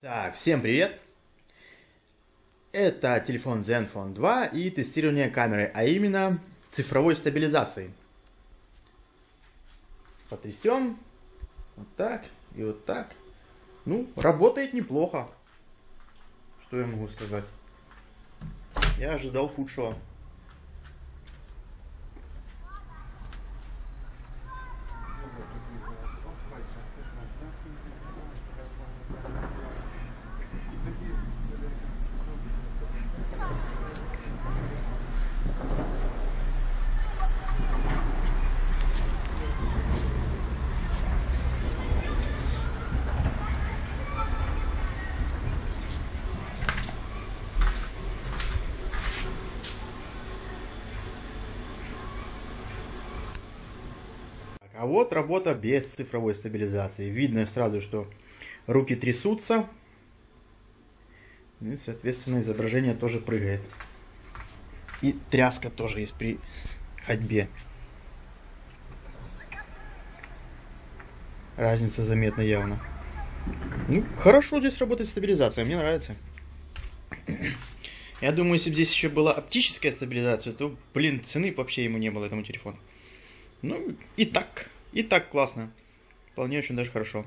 Так, всем привет! Это телефон Zenfone 2 и тестирование камеры, а именно цифровой стабилизации. Потрясем. Вот так и вот так. Ну, работает неплохо. Что я могу сказать? Я ожидал худшего. А вот работа без цифровой стабилизации. Видно сразу, что руки трясутся. Ну и, соответственно, изображение тоже прыгает. И тряска тоже есть при ходьбе. Разница заметна явно. Ну, хорошо здесь работает стабилизация, мне нравится. Я думаю, если бы здесь еще была оптическая стабилизация, то, блин, цены вообще ему не было, этому телефону. Ну, и так, и так классно. Вполне очень даже хорошо.